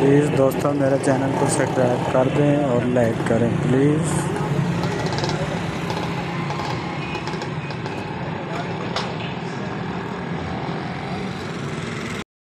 Please दोस्तों मेरे channel को सब्सक्राइब कर दें और लाइक करें प्लीज़।